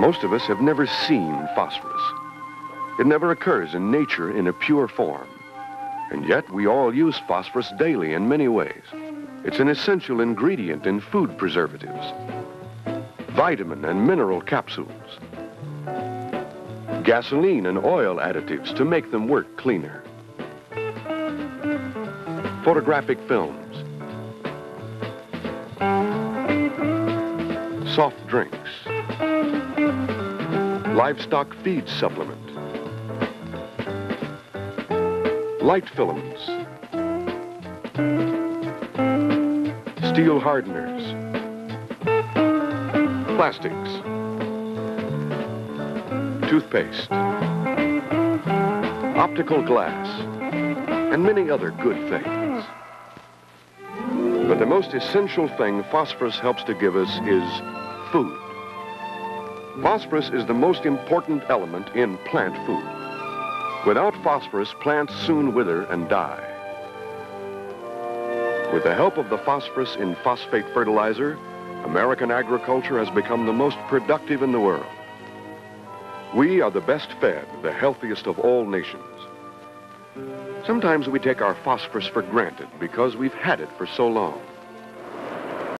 Most of us have never seen phosphorus. It never occurs in nature in a pure form. And yet we all use phosphorus daily in many ways. It's an essential ingredient in food preservatives, vitamin and mineral capsules, gasoline and oil additives to make them work cleaner, photographic films, soft drinks, livestock feed supplement, light filaments, steel hardeners, plastics, toothpaste, optical glass, and many other good things. But the most essential thing phosphorus helps to give us is food. Phosphorus is the most important element in plant food. Without phosphorus, plants soon wither and die. With the help of the phosphorus in phosphate fertilizer, American agriculture has become the most productive in the world. We are the best fed, the healthiest of all nations. Sometimes we take our phosphorus for granted because we've had it for so long.